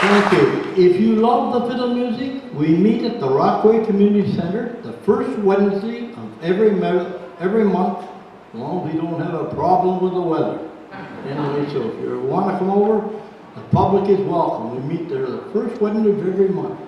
Thank you. If you love the fiddle music, we meet at the Rockway Community Center the first Wednesday of every every month, as long as we don't have a problem with the weather. Anyway, so if you want to come over, the public is welcome. We meet there the first Wednesday of every month.